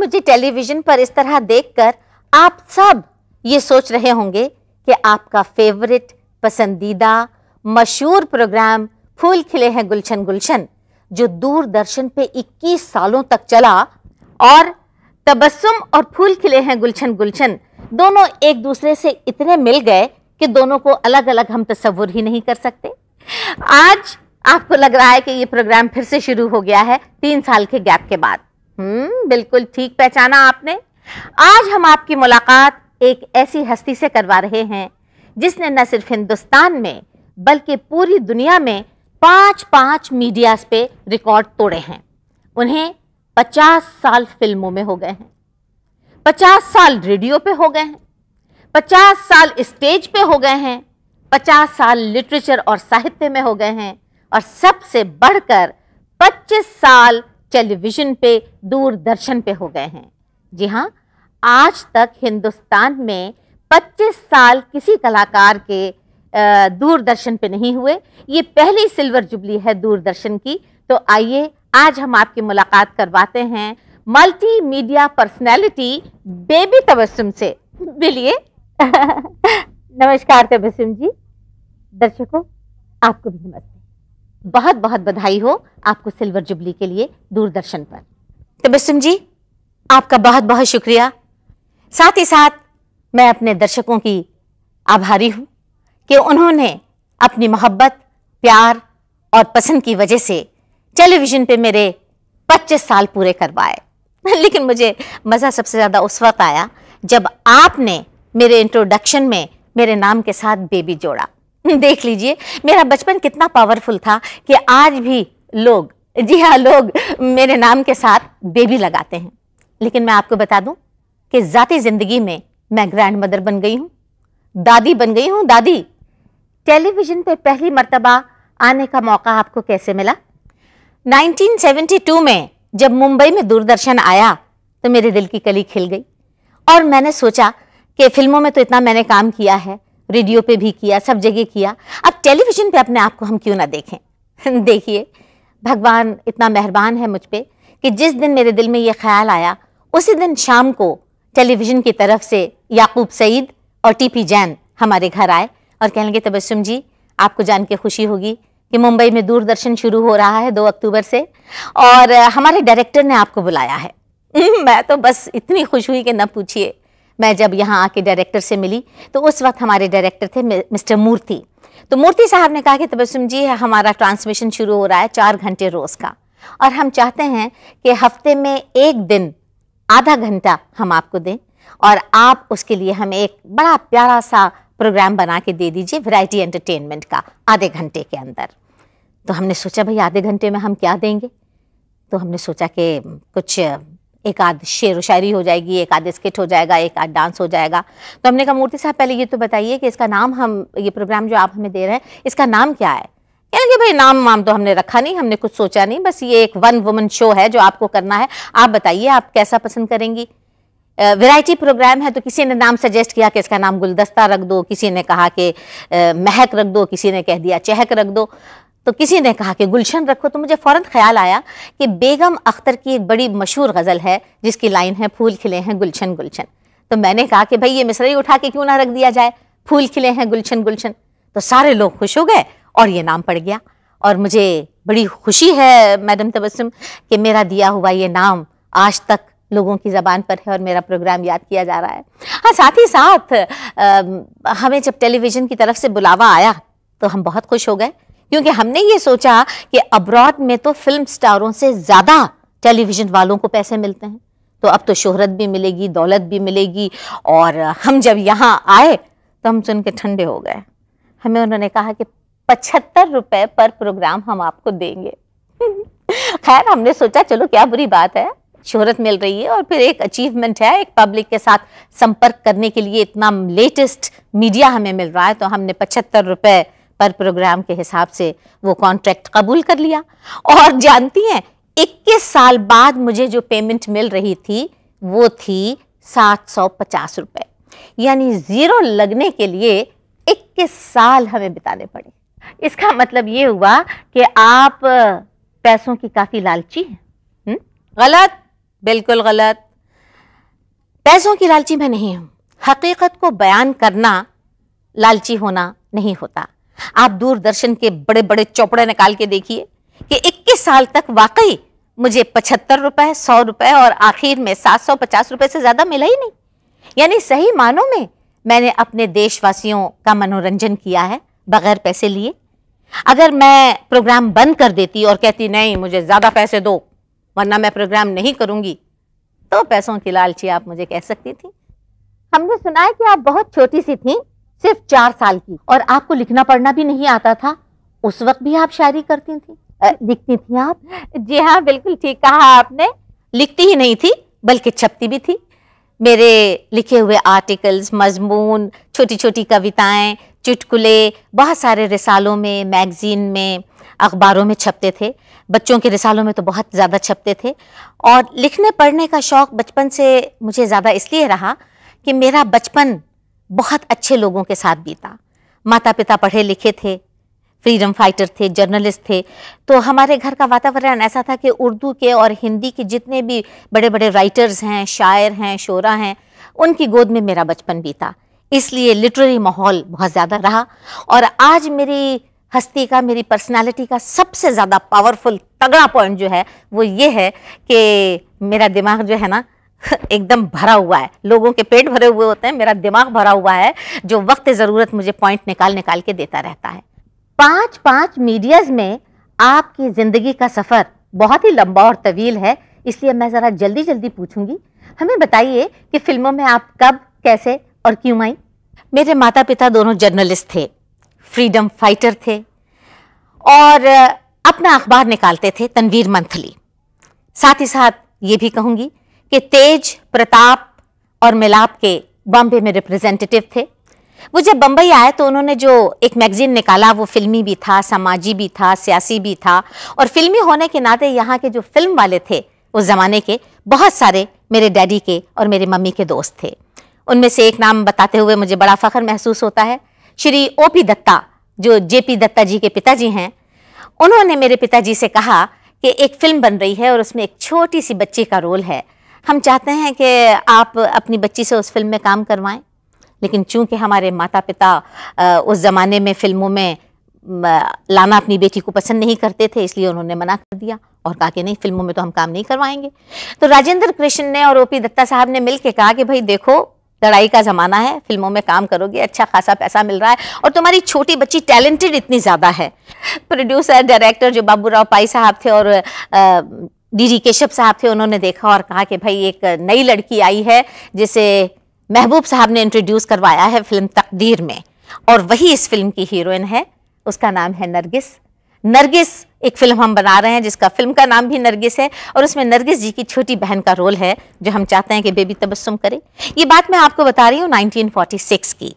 मुझे टेलीविज़न पर इस तरह देखकर आप सब ये सोच रहे होंगे कि आपका फेवरेट पसंदीदा, मशहूर प्रोग्राम फूल खिले हैं गुलशन गुलशन, जो दूरदर्शन पे 21 सालों तक चला और तबस्सुम और फूल खिले हैं गुलशन गुलशन, दोनों एक दूसरे से इतने मिल गए कि दोनों को अलग अलग हम तस्वुर ही नहीं कर सकते। आज आपको लग रहा है कि ये प्रोग्राम फिर से शुरू हो गया है, तीन साल के गैप के बाद। हम्म बिल्कुल ठीक पहचाना आपने। आज हम आपकी मुलाकात एक ऐसी हस्ती से करवा रहे हैं, जिसने न सिर्फ़ हिंदुस्तान में, बल्कि पूरी दुनिया में पाँच पाँच मीडियाज पे रिकॉर्ड तोड़े हैं। उन्हें पचास साल फ़िल्मों में हो गए हैं, पचास साल रेडियो पे हो गए हैं, पचास साल स्टेज पे हो गए हैं, पचास साल लिटरेचर और साहित्य में हो गए हैं, और सबसे बढ़कर पच्चीस साल टेलीविज़न पे, दूरदर्शन पे हो गए हैं। जी हाँ आज तक हिंदुस्तान में 25 साल किसी कलाकार के दूरदर्शन पे नहीं हुए। ये पहली सिल्वर जुबली है दूरदर्शन की। तो आइए, आज हम आपकी मुलाकात करवाते हैं multi media personality baby Tabassum से। मिलिए। नमस्कार तबस्सुम जी। दर्शकों, आपको भी नमस्ते। बहुत बहुत बधाई हो आपको सिल्वर जुबली के लिए दूरदर्शन पर। तबस्सुम जी, आपका बहुत बहुत शुक्रिया। साथ ही साथ मैं अपने दर्शकों की आभारी हूँ कि उन्होंने अपनी मोहब्बत, प्यार और पसंद की वजह से टेलीविज़न पे मेरे 25 साल पूरे करवाए। लेकिन मुझे मज़ा सबसे ज़्यादा उस वक्त आया जब आपने मेरे इंट्रोडक्शन में मेरे नाम के साथ बेबी जोड़ा। देख लीजिए, मेरा बचपन कितना पावरफुल था कि आज भी लोग, जी हाँ लोग मेरे नाम के साथ बेबी लगाते हैं। लेकिन मैं आपको बता दूँ कि ज़ाती ज़िंदगी में मैं ग्रैंड मदर बन गई हूँ, दादी बन गई हूँ। दादी टेलीविज़न पे पहली मर्तबा आने का मौका आपको कैसे मिला? 1972 में जब मुंबई में दूरदर्शन आया तो मेरे दिल की कली खिल गई। और मैंने सोचा कि फ़िल्मों में तो इतना मैंने काम किया है रेडियो पे भी किया, सब जगह किया। अब टेलीविज़न पे अपने आप को हम क्यों ना देखें? देखिए, भगवान इतना मेहरबान है मुझ पर कि जिस दिन मेरे दिल में ये ख्याल आया, उसी दिन शाम को टेलीविज़न की तरफ़ से याकूब सईद और टीपी जैन हमारे घर आए और कहने लगे, तबस्सुम जी, आपको जान के खुशी होगी कि मुंबई में दूरदर्शन शुरू हो रहा है दो अक्टूबर से और हमारे डायरेक्टर ने आपको बुलाया है। मैं तो बस इतनी खुश हुई कि न पूछिए। मैं जब यहाँ आके डायरेक्टर से मिली तो उस वक्त हमारे डायरेक्टर थे मिस्टर मूर्ति। तो मूर्ति साहब ने कहा कि तबस्सुम जी, हमारा ट्रांसमिशन शुरू हो रहा है चार घंटे रोज़ का। और हम चाहते हैं कि हफ़्ते में एक दिन, आधा घंटा हम आपको दें और आप उसके लिए हमें एक बड़ा प्यारा सा प्रोग्राम बना के दे दीजिए वैरायटी एंटरटेनमेंट का, आधे घंटे के अंदर। तो हमने सोचा, भाई आधे घंटे में हम क्या देंगे? तो हमने सोचा कि कुछ एक आध शेर व शायरी हो जाएगी, एक आध स्किट हो जाएगा, एक आध डांस हो जाएगा। तो हमने कहा, मूर्ति साहब, पहले ये तो बताइए कि इसका नाम हम, ये प्रोग्राम जो आप हमें दे रहे हैं, इसका नाम क्या है? कहने भाई, नाम वाम तो हमने रखा नहीं, हमने कुछ सोचा नहीं, बस ये एक वन वुमन शो है जो आपको करना है। आप बताइए, आप कैसा पसंद करेंगी? वैरायटी प्रोग्राम है तो किसी ने नाम सजेस्ट किया कि इसका नाम गुलदस्ता रख दो, किसी ने कहा कि महक रख दो, किसी ने कह दिया चहक रख दो। तो किसी ने कहा कि गुलशन रखो। तो मुझे फ़ौरन ख्याल आया कि बेगम अख्तर की एक बड़ी मशहूर गज़ल है जिसकी लाइन है फूल खिले हैं गुलशन गुलशन। तो मैंने कहा कि भाई ये मिसरी उठा के क्यों ना रख दिया जाए? फूल खिले हैं गुलशन गुलशन। तो सारे लोग खुश हो गए और ये नाम पड़ गया। और मुझे बड़ी खुशी है मैडम तबस्सुम कि मेरा दिया हुआ ये नाम आज तक लोगों की ज़बान पर है और मेरा प्रोग्राम याद किया जा रहा है। हाँ साथ ही साथ आ, हमें जब टेलीविज़न की तरफ़ से बुलावा आया तो हम बहुत खुश हो गए। क्योंकि हमने ये सोचा कि अब्रॉड में तो फ़िल्म स्टारों से ज़्यादा टेलीविज़न वालों को पैसे मिलते हैं। तो अब तो शोहरत भी मिलेगी, दौलत भी मिलेगी और हम जब यहाँ आए तो हम सुन के ठंडे हो गए। हमें उन्होंने कहा कि पचहत्तर रुपए पर प्रोग्राम हम आपको देंगे। खैर, हमने सोचा, चलो क्या बुरी बात है। शोहरत मिल रही है और फिर एक अचीवमेंट है, एक पब्लिक के साथ संपर्क करने के लिए इतना लेटेस्ट मीडिया हमें मिल रहा है तो हमने पचहत्तर रुपए पर प्रोग्राम के हिसाब से वो कॉन्ट्रैक्ट कबूल कर लिया। और जानती हैं 21 साल बाद मुझे जो पेमेंट मिल रही थी, वो थी सात सौ पचास रुपये यानी ज़ीरो लगने के लिए 21 साल हमें बिताने पड़े। इसका मतलब ये हुआ कि आप पैसों की काफ़ी लालची हैं? गलत, बिल्कुल गलत। पैसों की लालची मैं नहीं हूँ। हकीकत को बयान करना लालची होना नहीं होता। आप दूरदर्शन के बड़े बड़े चौपड़े निकाल के देखिए कि 21 साल तक वाकई मुझे पचहत्तर रुपए, सौ रुपए और आखिर में सात सौ पचास रुपए से ज़्यादा मिला ही नहीं। यानी सही मानों में मैंने अपने देशवासियों का मनोरंजन किया है, बगैर पैसे लिए। अगर मैं प्रोग्राम बंद कर देती और कहती, नहीं, मुझे ज़्यादा पैसे दो, वरना मैं प्रोग्राम नहीं करूँगी तो पैसों की लालची आप मुझे कह सकती थी। हमने सुना है कि आप बहुत छोटी सी थी सिर्फ़ चार साल की। और आपको लिखना पढ़ना भी नहीं आता था। उस वक्त भी आप शायरी करती थी। लिखती थी आप? जी हाँ बिल्कुल ठीक कहा आपने। लिखती ही नहीं थी, बल्कि छपती भी थी। मेरे लिखे हुए आर्टिकल्स, मजमून छोटी छोटी कविताएँ, चुटकुले, बहुत सारे रिसालों में, मैगजीन में, अखबारों में छपते थे। बच्चों के रिसालों में तो बहुत ज़्यादा छपते थे। और लिखने पढ़ने का शौक़ बचपन से मुझे ज़्यादा इसलिए रहा कि मेरा बचपन बहुत अच्छे लोगों के साथ बीता। माता पिता पढ़े लिखे थे फ्रीडम फाइटर थे जर्नलिस्ट थे। तो हमारे घर का वातावरण ऐसा था कि उर्दू के और हिंदी के जितने भी बड़े बड़े राइटर्स हैं, शायर हैं, शोरा हैं, उनकी गोद में मेरा बचपन बीता। इसलिए लिटरेरी माहौल बहुत ज़्यादा रहा और आज मेरी हस्ती का, मेरी पर्सनालिटी का सबसे ज़्यादा पावरफुल तगड़ा पॉइंट जो है, वो ये है कि मेरा दिमाग जो है ना एकदम भरा हुआ है। लोगों के पेट भरे हुए होते हैं, मेरा दिमाग भरा हुआ है, जो वक्त, ज़रूरत मुझे पॉइंट निकाल निकाल के देता रहता है। पाँच पाँच मीडियाज में आपकी ज़िंदगी का सफ़र बहुत ही लंबा और तवील है, इसलिए मैं ज़रा जल्दी जल्दी पूछूँगी। हमें बताइए कि फ़िल्मों में आप कब, कैसे और क्यों आई? मेरे माता पिता दोनों जर्नलिस्ट थे फ्रीडम फाइटर थे, और, अपना अखबार निकालते थे तनवीर मंथली। साथ ही साथ ये भी कहूँगी कि तेज, प्रताप और मिलाप के बॉम्बे में रिप्रेजेंटेटिव थे। वो जब बम्बई आए तो उन्होंने जो एक मैगजीन निकाला, वो फिल्मी भी था, समाजी भी था, सियासी भी था और फिल्मी होने के नाते यहाँ के जो फ़िल्म वाले थे, उस ज़माने के बहुत सारे मेरे डैडी के और मेरे मम्मी के दोस्त थे। उनमें से एक नाम बताते हुए मुझे बड़ा फख्र महसूस होता है। श्री ओ पी दत्ता, जो जे पी दत्ता जी के पिताजी हैं, उन्होंने मेरे पिताजी से कहा कि एक फ़िल्म बन रही है और उसमें एक छोटी सी बच्ची का रोल है। हम चाहते हैं कि आप अपनी बच्ची से उस फ़िल्म में काम करवाएँ, लेकिन चूँकि हमारे माता पिता उस ज़माने में फ़िल्मों में लाना अपनी बेटी को पसंद नहीं करते थे, इसलिए उन्होंने मना कर दिया और कहा कि नहीं, फ़िल्मों में तो हम काम नहीं करवाएँगे। तो राजेंद्र कृष्ण ने और ओपी दत्ता साहब ने मिलकर कहा कि भाई देखो, लड़ाई का ज़माना है, फ़िल्मों में काम करोगे अच्छा खासा पैसा मिल रहा है और तुम्हारी छोटी बच्ची टैलेंटेड इतनी ज़्यादा है। प्रोड्यूसर, डायरेक्टर जो बाबू राव पाई साहब थे और डी डी केशव साहब थे, उन्होंने देखा और कहा कि भाई एक नई लड़की आई है, जिसे महबूब साहब ने इंट्रोड्यूस करवाया है फ़िल्म तकदीर में। और वही इस फ़िल्म की हीरोइन है, उसका नाम है नरगिस। नरगिस एक फ़िल्म हम बना रहे हैं, जिसका फ़िल्म का नाम भी नरगिस है, और उसमें नरगिस जी की छोटी बहन का रोल है, जो हम चाहते हैं कि बेबी तबस्सुम करे। ये बात मैं आपको बता रही हूँ 1946 की।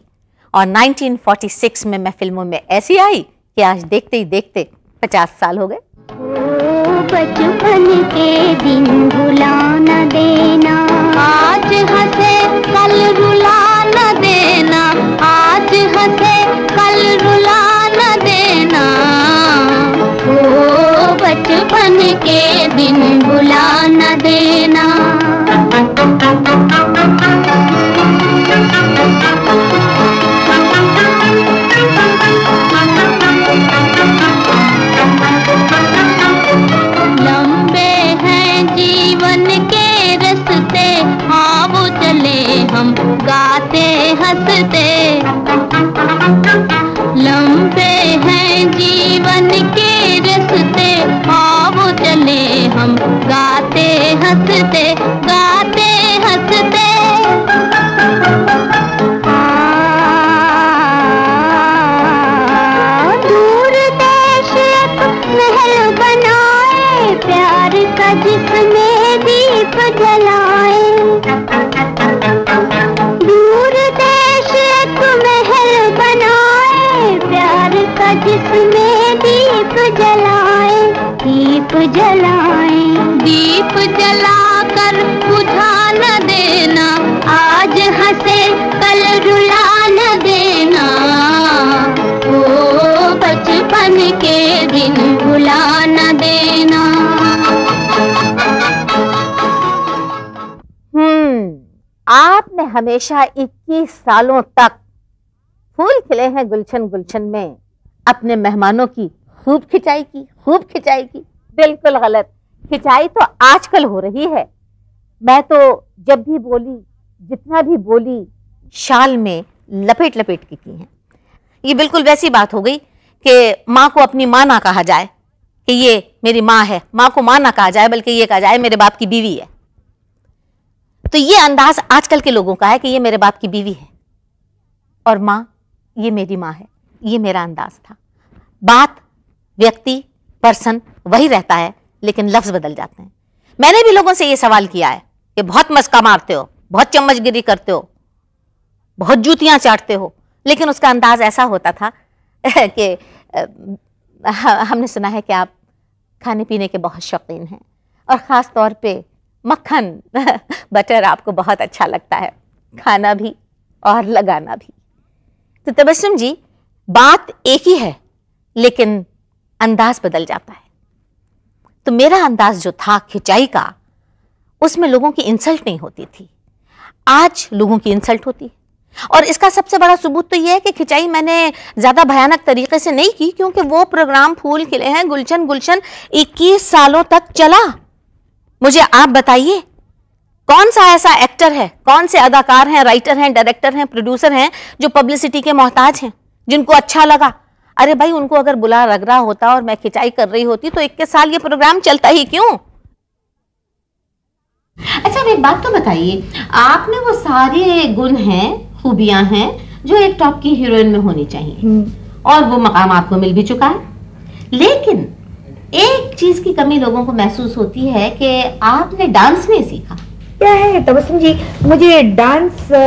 और 1946 में मैं फ़िल्मों में ऐसी आई कि आज देखते ही देखते 50 साल हो गए। बचपन के दिन भुला न देना। आज हंसे, कल रुला न देना। आज हंसे, कल रुला न देना। बचपन के दिन बुला न देना। हमेशा 21 सालों तक फूल खिले हैं गुलशन गुलशन में। अपने मेहमानों की खूब खिंचाई की, खूब खिंचाई की। बिल्कुल गलत। खिंचाई तो आजकल हो रही है। मैं तो जब भी बोली, जितना भी बोली, शाल में लपेट लपेट के की हैं। ये बिल्कुल वैसी बात हो गई कि माँ को अपनी माँ ना कहा जाए कि ये मेरी माँ है। माँ को माँ ना कहा जाए, बल्कि ये कहा जाए, मेरे बाप की बीवी है। तो ये अंदाज आजकल के लोगों का है कि ये मेरे बाप की बीवी है। और माँ, ये मेरी माँ है। ये मेरा अंदाज था। बात, व्यक्ति पर्सन वही रहता है, लेकिन लफ्ज बदल जाते हैं। मैंने भी लोगों से ये सवाल किया है कि बहुत मस्का मारते हो, बहुत चम्मचगिरी करते हो, बहुत जूतियाँ चाटते हो, लेकिन उसका अंदाज ऐसा होता था कि हमने सुना है कि आप खाने पीने के बहुत शौकीन हैं। और ख़ास तौर पे मक्खन। बटर आपको बहुत अच्छा लगता है। खाना भी और लगाना भी। तो तबस्सुम जी, बात एक ही है, लेकिन अंदाज बदल जाता है। तो मेरा अंदाज जो था खिंचाई का, उसमें लोगों की इंसल्ट नहीं होती थी। आज लोगों की इंसल्ट होती है। और इसका सबसे बड़ा सबूत तो यह है कि खिंचाई मैंने ज़्यादा भयानक तरीके से नहीं की, क्योंकि वो प्रोग्राम फूल खिले हैं, गुलशन गुलशन 21 सालों तक चला। मुझे आप बताइए कौन सा ऐसा एक्टर है कौन से अदाकार हैं राइटर हैं डायरेक्टर हैं प्रोड्यूसर हैं जो पब्लिसिटी के मोहताज हैं जिनको अच्छा लगा? अरे भाई उनको अगर बुला लग रहा होता और मैं खिंचाई कर रही होती तो इक्कीस साल ये प्रोग्राम चलता ही क्यों? अच्छा एक बात तो बताइए आपने वो सारे गुण हैं खूबियाँ हैं जो एक टॉप की हीरोइन में होनी चाहिए। हम्म। और वो मकाम आपको मिल भी चुका है। लेकिन एक चीज़ की कमी लोगों को महसूस होती है कि आपने डांस नहीं सीखा। क्या है तबस्सुम जी मुझे डांस आ,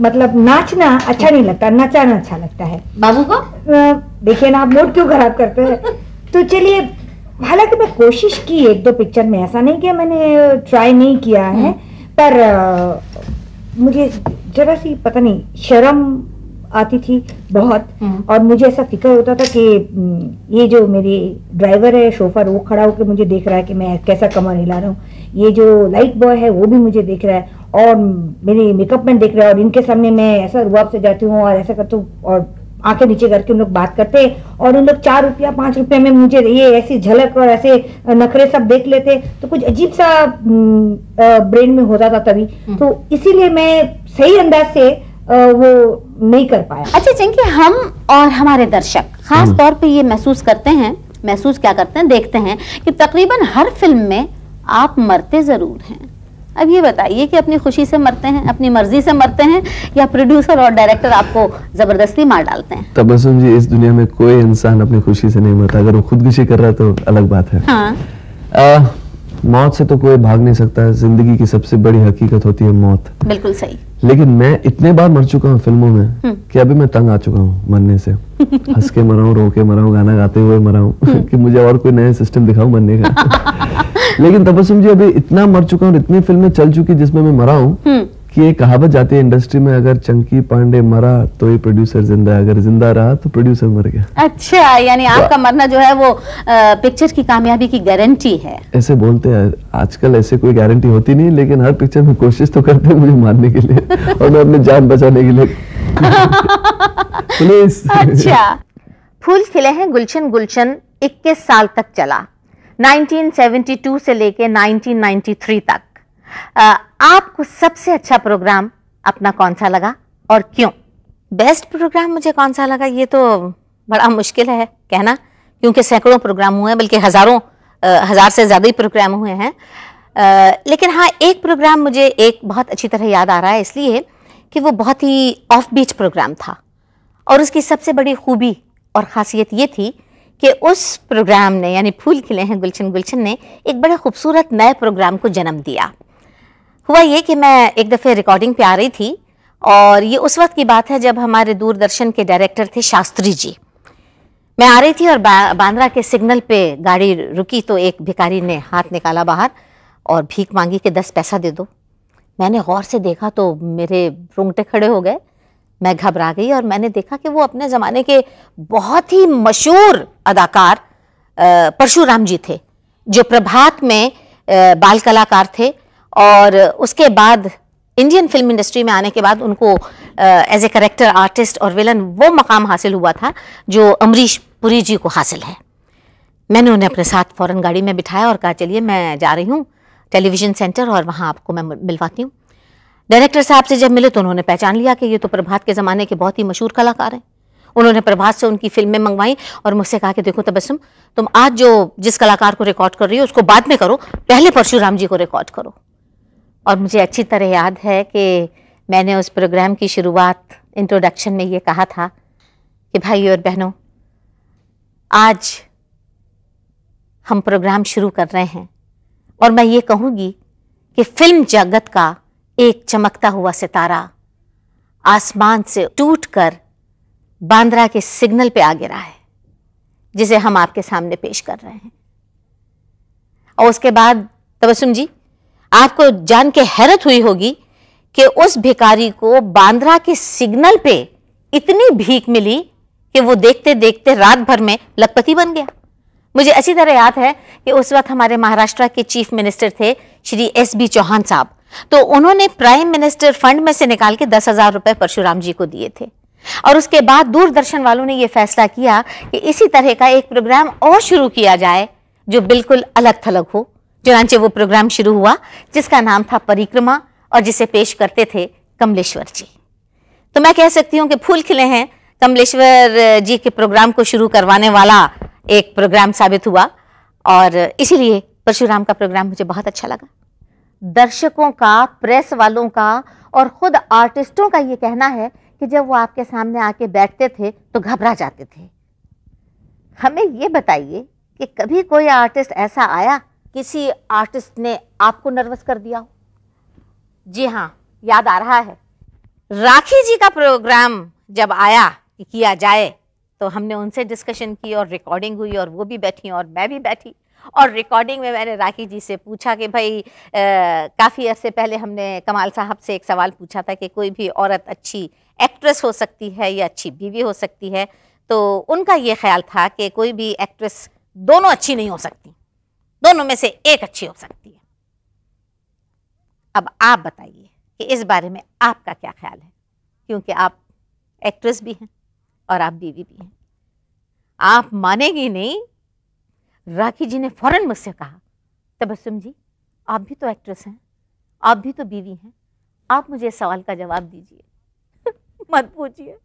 मतलब नाचना अच्छा नहीं लगता नचाना अच्छा लगता है। बाबू को? देखिए ना आप मूड क्यों खराब करते हैं? तो चलिए हालाँकि मैं कोशिश की एक दो पिक्चर में ऐसा नहीं किया मैंने ट्राई नहीं किया है हम्म। पर आ, मुझे जरा सी पता नहीं शर्म आती थी बहुत। हम्म। और मुझे ऐसा फ़िक्र होता था कि हम्म, ये जो मेरी ड्राइवर है शोफर वो खड़ा होकर मुझे देख रहा है कि मैं कैसा कमर हिला रहा हूँ। ये जो लाइट बॉय है वो भी मुझे देख रहा है। और मेरे मेकअप मैन देख रहा है और इनके सामने मैं ऐसा रुआब से जाती हूँ और ऐसा करती हूँ और आँखें नीचे करके उन लोग बात करते और उन लोग चार रुपया पाँच रुपया में मुझे ये ऐसी झलक और ऐसे नखरे सब देख लेते। तो कुछ अजीब सा ब्रेन में होता था तभी। हम्म। तो इसीलिए मैं सही अंदाज से वो नहीं कर पाया। अच्छा चिंकी हम और हमारे दर्शक खास हम्म। तौर पे ये महसूस करते हैं महसूस क्या करते हैं देखते हैं कि तकरीबन हर फ़िल्म में आप मरते ज़रूर हैं। अब ये बताइए कि अपनी खुशी से मरते हैं अपनी मर्ज़ी से मरते हैं या प्रोड्यूसर और डायरेक्टर आपको ज़बरदस्ती मार डालते हैं? तबसुम जी इस दुनिया में कोई इंसान अपनी खुशी से नहीं मरता। अगर वो खुदकुशी कर रहा है तो अलग बात है। हाँ। आ, मौत से तो कोई भाग नहीं सकता ज़िंदगी की सबसे बड़ी हकीकत होती है मौत बिल्कुल सही लेकिन मैं इतने बार मर चुका हूँ फ़िल्मों में हम्म। कि अभी मैं तंग आ चुका हूँ मरने से हंस के मराऊ रो के मराऊ गाना गाते हुए मराऊ हम्म। कि मुझे और कोई नया सिस्टम दिखाऊ मरने का लेकिन तबसुम जी अभी इतना मर चुका हूँ इतनी फ़िल्में चल चुकी जिसमें मैं मरा हूँ हम्म। कि एक कहावत जाती है इंडस्ट्री में अगर चंकी पांडे मरा तो ये प्रोड्यूसर ज़िंदा है अगर ज़िंदा रहा तो प्रोड्यूसर मर गया। अच्छा यानी आपका मरना जो है वो पिक्चर की कामयाबी की गारंटी है। ऐसे बोलते हैं आजकल ऐसे कोई गारंटी होती नहीं लेकिन हर पिक्चर में कोशिश तो करते हैं मुझे मारने के लिए और मैं अपनी जान बचाने के लिए। प्लीज़ अच्छा। फूल खिले हैं गुलशन गुलशन 21 साल तक चला। 1972 से लेके 1993 तक। आपको सबसे अच्छा प्रोग्राम अपना कौन सा लगा और क्यों? बेस्ट प्रोग्राम मुझे कौन सा लगा? ये तो बड़ा मुश्किल है कहना, क्योंकि सैकड़ों प्रोग्राम हुए हैं, बल्कि हज़ारों हज़ार से ज़्यादा ही प्रोग्राम हुए हैं। लेकिन हाँ एक प्रोग्राम मुझे एक बहुत अच्छी तरह याद आ रहा है इसलिए कि वो बहुत ही ऑफ़ बीच प्रोग्राम था। और उसकी सबसे बड़ी खूबी और ख़ासियत ये थी कि उस प्रोग्राम ने, यानी फूल खिले हैं गुलशन गुलशन ने, एक बड़े खूबसूरत नए प्रोग्राम को जन्म दिया। हुआ ये कि मैं एक दफ़े रिकॉर्डिंग पे आ रही थी और ये उस वक्त की बात है जब हमारे दूरदर्शन के डायरेक्टर थे शास्त्री जी। मैं आ रही थी और बा, बांद्रा के सिग्नल पे गाड़ी रुकी तो एक भिकारी ने हाथ निकाला बाहर और भीख मांगी कि दस पैसा दे दो। मैंने गौर से देखा तो मेरे रोंगटे खड़े हो गए। मैं घबरा गई और मैंने देखा कि वो अपने ज़माने के बहुत ही मशहूर अदाकार परशुराम जी थे जो प्रभात में बाल कलाकार थे और उसके बाद इंडियन फ़िल्म इंडस्ट्री में आने के बाद उनको एज ए करेक्टर आर्टिस्ट और विलन वो मकाम हासिल हुआ था जो अमरीश पुरी जी को हासिल है। मैंने उन्हें अपने साथ फ़ौरन गाड़ी में बिठाया और कहा, चलिए मैं जा रही हूँ टेलीविज़न सेंटर और वहाँ आपको मैं मिलवाती हूँ। डायरेक्टर साहब से जब मिले तो उन्होंने पहचान लिया कि ये तो प्रभात के ज़माने के बहुत ही मशहूर कलाकार हैं। उन्होंने प्रभात से उनकी फ़िल्में मंगवाई और मुझसे कहा कि देखो तबस्सुम, तुम आज जो जिस कलाकार को रिकॉर्ड कर रही हो, उसको बाद में करो, पहले परशुराम जी को रिकॉर्ड करो। और मुझे अच्छी तरह याद है कि मैंने उस प्रोग्राम की शुरुआत इंट्रोडक्शन में ये कहा था कि भाई और बहनों, आज हम प्रोग्राम शुरू कर रहे हैं और मैं ये कहूँगी कि फ़िल्म जगत का एक चमकता हुआ सितारा आसमान से टूटकर बांद्रा के सिग्नल पे आ गिरा है, जिसे हम आपके सामने पेश कर रहे हैं। और उसके बाद तबसुम जी आपको जान के हैरत हुई होगी कि उस भिकारी को बांद्रा के सिग्नल पे इतनी भीख मिली कि वो देखते देखते रात भर में लखपति बन गया। मुझे अच्छी तरह याद है कि उस वक्त हमारे महाराष्ट्र के चीफ मिनिस्टर थे श्री एस बी चौहान साहब। तो उन्होंने प्राइम मिनिस्टर फंड में से निकाल के दस हज़ार रुपए परशुराम जी को दिए थे। और उसके बाद दूरदर्शन वालों ने यह फैसला किया कि इसी तरह का एक प्रोग्राम और शुरू किया जाए जो बिल्कुल अलग थलग हो। चुनाचे वो प्रोग्राम शुरू हुआ, जिसका नाम था परिक्रमा और जिसे पेश करते थे कमलेश्वर जी। तो मैं कह सकती हूँ कि फूल खिले हैं। कमलेश्वर जी के प्रोग्राम को शुरू करवाने वाला एक प्रोग्राम साबित हुआ और इसीलिए परशुराम का प्रोग्राम मुझे बहुत अच्छा लगा। दर्शकों का, प्रेस वालों का और खुद आर्टिस्टों का ये कहना है कि जब वो आपके सामने आके बैठते थे तो घबरा जाते थे। हमें ये बताइए कि कभी कोई आर्टिस्ट ऐसा आया किसी आर्टिस्ट ने आपको नर्वस कर दिया हो? जी हाँ याद आ रहा है। राखी जी का प्रोग्राम जब आया कि किया जाए तो हमने उनसे डिस्कशन की और रिकॉर्डिंग हुई और वो भी बैठी और मैं भी बैठी। और रिकॉर्डिंग में मैंने राखी जी से पूछा कि भाई काफ़ी अरसे पहले हमने कमाल साहब से एक सवाल पूछा था कि कोई भी औरत अच्छी एक्ट्रेस हो सकती है या अच्छी बीवी हो सकती है? तो उनका ये ख्याल था कि कोई भी एक्ट्रेस दोनों अच्छी नहीं हो सकती। दोनों में से एक अच्छी हो सकती है। अब आप बताइए कि इस बारे में आपका क्या ख्याल है? क्योंकि आप एक्ट्रेस भी हैं और आप बीवी भी हैं। आप मानेगी नहीं? राखी जी ने फ़ौरन मुझसे कहा, तबस्सुम जी, आप भी तो एक्ट्रेस हैं, आप भी तो बीवी हैं। आप मुझे सवाल का जवाब दीजिए। मत पूछिए।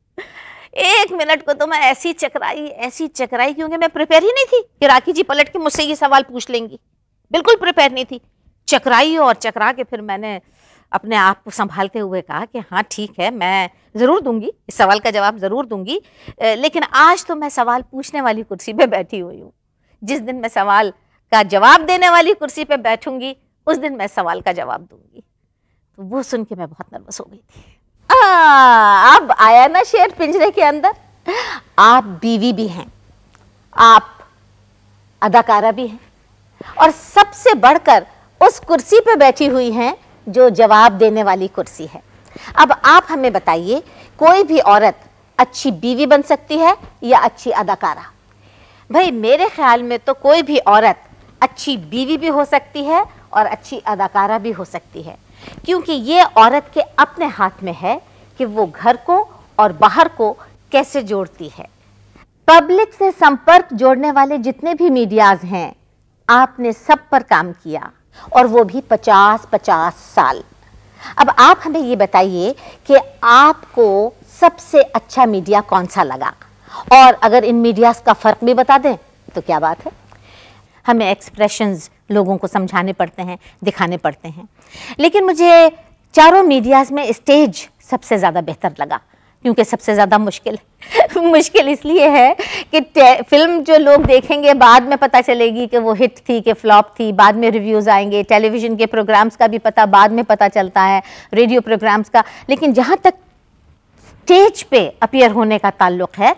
एक मिनट को तो मैं ऐसी चकराई ऐसी चकराई क्योंकि मैं प्रिपेयर ही नहीं थी। कि राखी जी पलट के मुझसे ये सवाल पूछ लेंगी। बिल्कुल प्रिपेयर नहीं थी। चकराई और चकरा के फिर मैंने अपने आप को संभालते हुए कहा कि हाँ ठीक है, मैं ज़रूर दूँगी। इस सवाल का जवाब ज़रूर दूँगी। लेकिन आज तो मैं सवाल पूछने वाली कुर्सी पे बैठी हुई हूँ। जिस दिन मैं सवाल का जवाब देने वाली कुर्सी पे बैठूँगी, उस दिन मैं सवाल का जवाब दूँगी। तो वो सुन के मैं बहुत नर्वस हो गई थी। आ, अब आया ना शेर पिंजरे के अंदर? आप बीवी भी हैं। आप अदाकारा भी हैं। और सबसे बढ़कर उस कुर्सी पे बैठी हुई हैं जो जवाब देने वाली कुर्सी है। अब आप हमें बताइए कोई भी औरत अच्छी बीवी बन सकती है या अच्छी अदाकारा? भाई मेरे ख्याल में तो कोई भी औरत अच्छी बीवी भी हो सकती है और अच्छी अदाकारा भी हो सकती है। क्योंकि ये औरत के अपने हाथ में है कि वो घर को और बाहर को कैसे जोड़ती है। पब्लिक से संपर्क जोड़ने वाले जितने भी मीडियाज हैं, आपने सब पर काम किया और वो भी पचास पचास साल। अब आप हमें ये बताइए कि आपको सबसे अच्छा मीडिया कौन सा लगा? और अगर इन मीडियाज का फ़र्क भी बता दें तो क्या बात है? हमें एक्सप्रेशंस लोगों को समझाने पड़ते हैं, दिखाने पड़ते हैं। लेकिन मुझे चारों मीडियाज में स्टेज सबसे ज़्यादा बेहतर लगा, क्योंकि सबसे ज़्यादा मुश्किल मुश्किल इसलिए है कि फ़िल्म जो लोग देखेंगे, बाद में पता चलेगी कि वो हिट थी कि फ्लॉप थी, बाद में रिव्यूज़ आएँगे, टेलीविज़न के प्रोग्राम्स का भी पता, बाद में पता चलता है, रेडियो प्रोग्राम्स का। लेकिन जहाँ तक स्टेज पे अपियर होने का ताल्लुक है,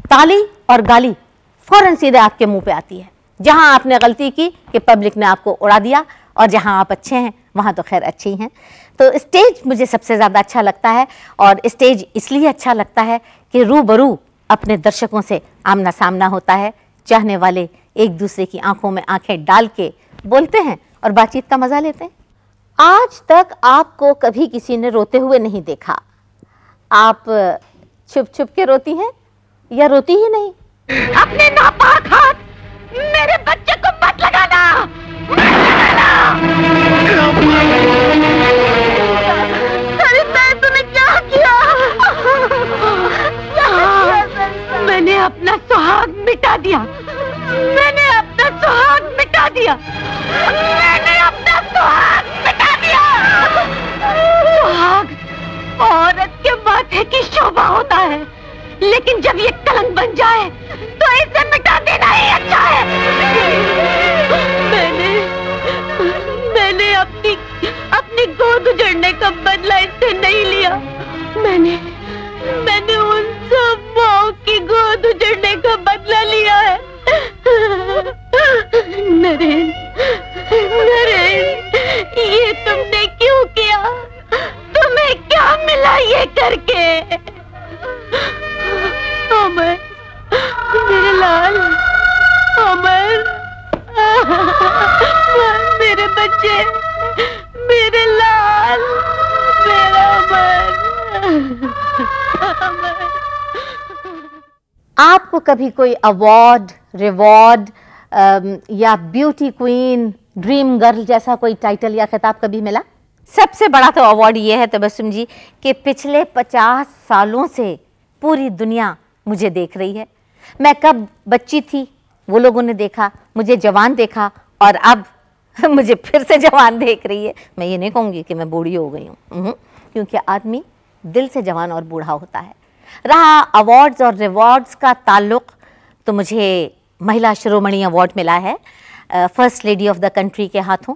ताली और गाली फ़ौरन सीधे आपके मुँह पे आती है। जहाँ आपने गलती की कि पब्लिक ने आपको उड़ा दिया और जहाँ आप अच्छे हैं, वहाँ तो खैर अच्छे ही हैं। तो स्टेज मुझे सबसे ज़्यादा अच्छा लगता है और स्टेज इसलिए अच्छा लगता है कि रूबरू अपने दर्शकों से आमना सामना होता है, चाहने वाले एक दूसरे की आँखों में आँखें डाल के बोलते हैं और बातचीत का मज़ा लेते हैं। आज तक आपको कभी किसी ने रोते हुए नहीं देखा। आप छुप छुप के रोती हैं या रोती ही नहीं? अपने नापाक हाथ मेरे बच्चे को मत लगाना। अरे मैं तुम्हें क्या किया? मैंने अपना सुहाग मिटा दिया। मैंने अपना सुहाग मिटा दिया। मैंने अपना सुहाग मिटा दिया। सुहाग औरत के माथे की शोभा होता है। लेकिन जब ये कलंक बन जाए तो इसे मिटा देना ही अच्छा है। मैंने मैंने अपनी अपनी गोद उजड़ने का बदला इससे नहीं लिया। मैंने मैंने उन सब माओ की गोद उजड़ने का बदला लिया है। नरेन कभी कोई अवार्ड रिवॉर्ड या ब्यूटी क्वीन ड्रीम गर्ल जैसा कोई टाइटल या खिताब कभी मिला? सबसे बड़ा तो अवार्ड ये है तबस्सुम जी कि पिछले पचास सालों से पूरी दुनिया मुझे देख रही है। मैं कब बच्ची थी, वो लोगों ने देखा, मुझे जवान देखा और अब मुझे फिर से जवान देख रही है। मैं ये नहीं कहूँगी कि मैं बूढ़ी हो गई हूँ। क्योंकि आदमी दिल से जवान और बूढ़ा होता है। रहा अवार्ड्स और रिवॉर्ड्स का ताल्लुक तो मुझे महिला शिरोमणि अवार्ड मिला है। First lady of the country के हाथों।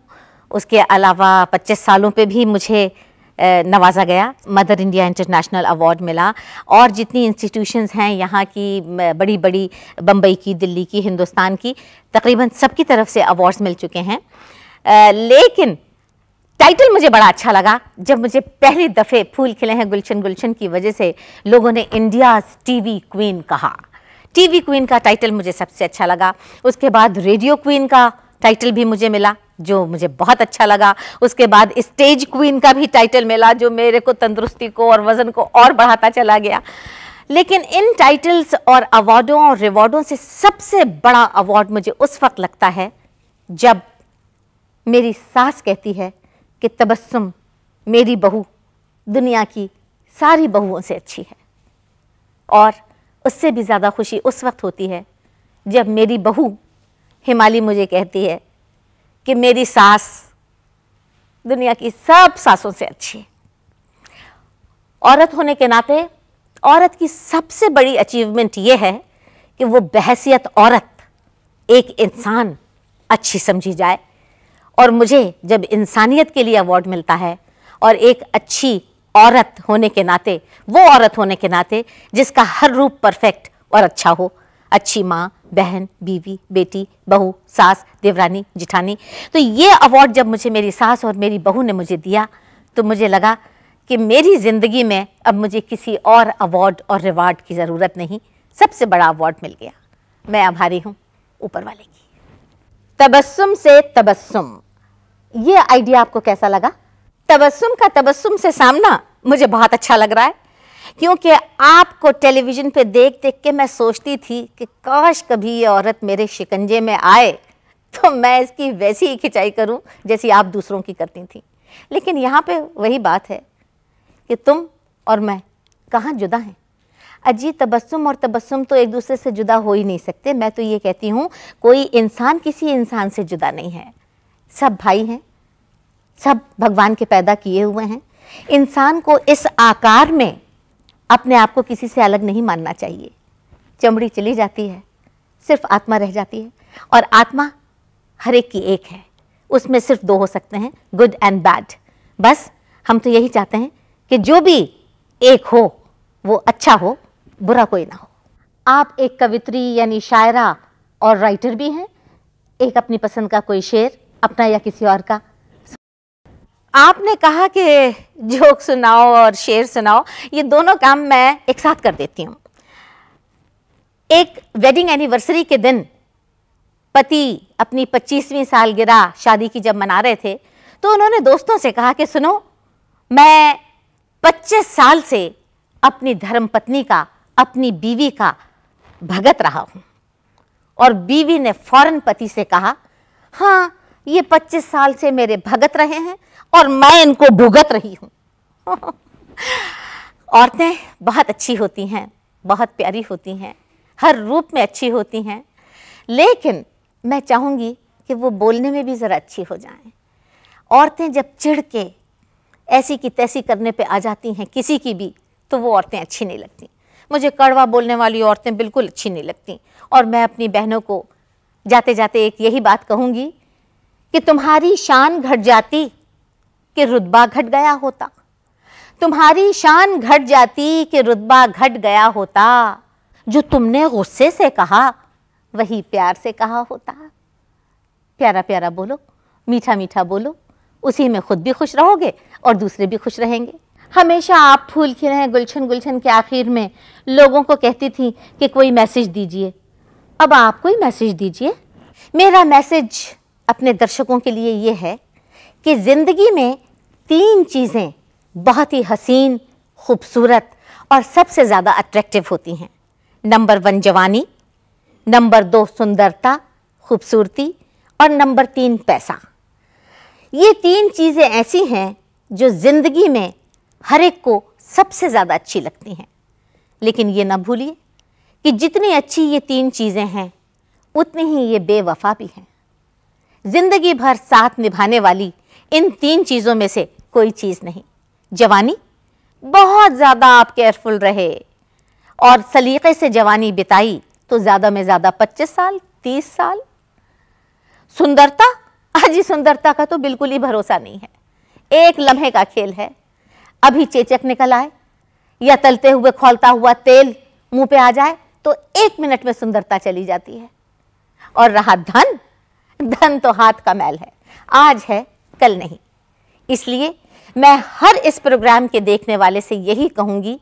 उसके अलावा 25 सालों पे भी मुझे नवाजा गया। मदर इंडिया इंटरनेशनल अवार्ड मिला। और जितनी इंस्टीट्यूशंस हैं यहाँ की बड़ी बड़ी बम्बई की, दिल्ली की, हिंदुस्तान की, तकरीबन सबकी तरफ़ से अवार्ड्स मिल चुके हैं। लेकिन टाइटल मुझे बड़ा अच्छा लगा। जब मुझे पहली दफ़े फूल खिले हैं गुलशन गुलशन की वजह से लोगों ने इंडिया टीवी क्वीन कहा। टीवी क्वीन का टाइटल मुझे सबसे अच्छा लगा। उसके बाद रेडियो क्वीन का टाइटल भी मुझे मिला, जो मुझे बहुत अच्छा लगा। उसके बाद स्टेज क्वीन का भी टाइटल मिला, जो मेरे को तंदुरुस्ती को और वज़न को और बढ़ाता चला गया। लेकिन इन टाइटल्स और अवार्डों और रिवॉर्डों से सबसे बड़ा अवार्ड मुझे उस वक्त लगता है, जब मेरी सास कहती है कि तबस्सुम मेरी बहू, दुनिया की सारी बहुओं से अच्छी है। और उससे भी ज़्यादा खुशी उस वक्त होती है जब मेरी बहू हिमाली मुझे कहती है कि मेरी सास दुनिया की सब सासों से अच्छी है। औरत होने के नाते औरत की सबसे बड़ी अचीवमेंट ये है कि वो बहसियत औरत एक इंसान अच्छी समझी जाए। और मुझे जब इंसानियत के लिए अवार्ड मिलता है और एक अच्छी औरत होने के नाते, वो औरत होने के नाते, जिसका हर रूप परफेक्ट और अच्छा हो, अच्छी माँ, बहन, बीवी, बेटी, बहू, सास, देवरानी, जिठानी तो ये अवार्ड जब मुझे मेरी सास और मेरी बहू ने मुझे दिया तो मुझे लगा कि मेरी ज़िंदगी में अब मुझे किसी और अवार्ड और रिवार्ड की ज़रूरत नहीं। सबसे बड़ा अवार्ड मिल गया। मैं आभारी हूँ, ऊपर वाले की। तबस्सुम से तबस्सुम। ये आइडिया आपको कैसा लगा? तबस्सुम का तबस्सुम से सामना मुझे बहुत अच्छा लग रहा है, क्योंकि आपको टेलीविज़न पे देख देख के मैं सोचती थी कि काश कभी ये औरत मेरे शिकंजे में आए तो मैं इसकी वैसी ही खिंचाई करूँ जैसी आप दूसरों की करती थी। लेकिन यहाँ पे वही बात है कि तुम और मैं कहाँ जुदा हैं? अजी तबस्सुम और तबस्सुम तो एक दूसरे से जुदा हो ही नहीं सकते। मैं तो ये कहती हूँ, कोई इंसान किसी इंसान से जुदा नहीं है। सब भाई हैं, सब भगवान के पैदा किए हुए हैं। इंसान को इस आकार में अपने आप को किसी से अलग नहीं मानना चाहिए। चमड़ी चली जाती है, सिर्फ़ आत्मा रह जाती है। और आत्मा हर एक की एक है, उसमें सिर्फ़ दो हो सकते हैं गुड एंड बैड बस, हम तो यही चाहते हैं कि जो भी एक हो, वो अच्छा हो, बुरा कोई ना हो। आप एक कवित्री यानी शायरा और राइटर भी हैं, एक अपनी पसंद का कोई शेर अपना या किसी और का। आपने कहा कि जोक सुनाओ और शेर सुनाओ, ये दोनों काम मैं एक साथ कर देती हूँ। एक वेडिंग एनिवर्सरी के दिन पति अपनी 25वीं सालगिरह शादी की जब मना रहे थे तो उन्होंने दोस्तों से कहा कि सुनो, मैं 25 साल से अपनी धर्मपत्नी का, अपनी बीवी का भगत रहा हूँ। और बीवी ने फ़ौरन पति से कहा हाँ ये 25 साल से मेरे भगत रहे हैं और मैं इनको भुगत रही हूँ। औरतें बहुत अच्छी होती हैं, बहुत प्यारी होती हैं, हर रूप में अच्छी होती हैं, लेकिन मैं चाहूँगी कि वो बोलने में भी ज़रा अच्छी हो जाएँ। औरतें जब चिढ़ के ऐसी की तैसी करने पे आ जाती हैं किसी की भी तो वो औरतें अच्छी नहीं लगती। मुझे कड़वा बोलने वाली औरतें बिल्कुल अच्छी नहीं लगती। और मैं अपनी बहनों को जाते जाते एक यही बात कहूँगी कि तुम्हारी शान घट जाती कि रुतबा घट गया होता। तुम्हारी शान घट जाती कि रुतबा घट गया होता। जो तुमने गुस्से से कहा, वही प्यार से कहा होता। प्यारा प्यारा बोलो, मीठा मीठा बोलो, उसी में खुद भी खुश रहोगे और दूसरे भी खुश रहेंगे। हमेशा आप फूल खिले हैं गुलशन गुलशन के आखिर में। लोगों को कहती थी कि कोई मैसेज दीजिए। अब आप कोई मैसेज दीजिए। मेरा मैसेज अपने दर्शकों के लिए ये है कि ज़िंदगी में तीन चीज़ें बहुत ही हसीन, खूबसूरत और सबसे ज़्यादा अट्रैक्टिव होती हैं। नंबर वन जवानी। नंबर दो, सुंदरता, खूबसूरती और नंबर तीन, पैसा। ये तीन चीज़ें ऐसी हैं जो ज़िंदगी में हर एक को सबसे ज़्यादा अच्छी लगती हैं। लेकिन ये ना भूलिए कि जितनी अच्छी ये तीन चीज़ें हैं, उतनी ही ये बेवफा भी हैं। ज़िंदगी भर साथ निभाने वाली इन तीन चीज़ों में से कोई चीज़ नहीं। जवानी? बहुत ज़्यादा आप केयरफुल रहे। और सलीके से जवानी बिताई तो ज़्यादा में ज़्यादा 25 साल 30 साल। सुंदरता? अजी सुंदरता का तो बिल्कुल ही भरोसा नहीं है। एक लम्हे का खेल है। अभी चेचक निकल आए। या तलते हुए खोलता हुआ तेल मुँह पे आ जाए तो एक मिनट में सुंदरता चली जाती है। और रहा धन? धन तो हाथ का मैल है। आज है, कल नहीं। इसलिए मैं हर इस प्रोग्राम के देखने वाले से यही कहूँगी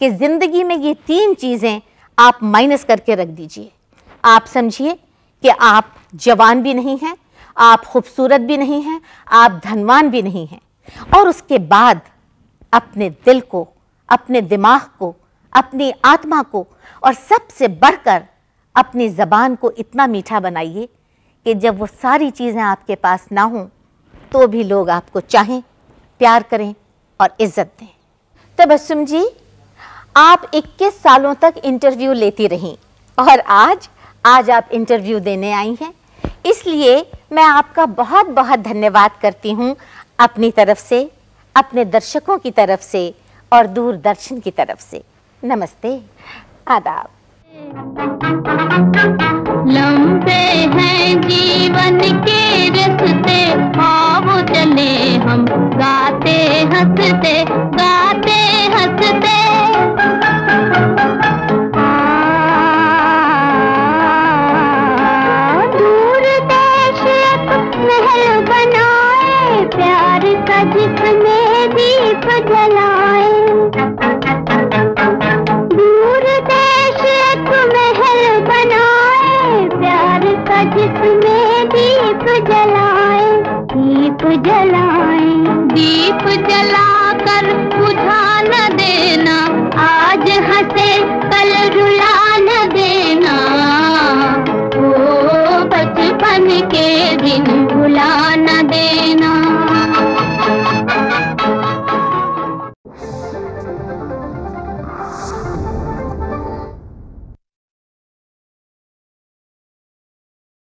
कि ज़िंदगी में ये तीन चीज़ें आप माइनस करके रख दीजिए। आप समझिए कि आप जवान भी नहीं हैं, आप खूबसूरत भी नहीं हैं, आप धनवान भी नहीं हैं। और उसके बाद अपने दिल को, अपने दिमाग को, अपनी आत्मा को और सबसे बढ़कर अपनी ज़बान को इतना मीठा बनाइए कि जब वो सारी चीज़ें आपके पास ना हों तो भी लोग आपको चाहें, प्यार करें और इज़्ज़त दें। तबस्सुम जी, आप 21 सालों तक इंटरव्यू लेती रहीं और आज आज आप इंटरव्यू देने आई हैं। इसलिए मैं आपका बहुत बहुत धन्यवाद करती हूँ अपनी तरफ़ से, अपने दर्शकों की तरफ़ से और दूरदर्शन की तरफ़ से। नमस्ते, आदाब। लंबे हैं जीवन के रस्ते आओ चले हम। गाते हँसते गाते हँसते